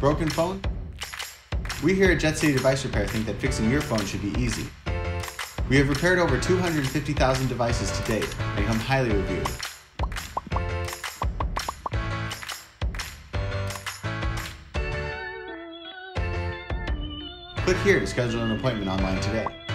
Broken phone? We here at Jet City Device Repair think that fixing your phone should be easy. We have repaired over 250,000 devices to date and come highly reviewed. Click here to schedule an appointment online today.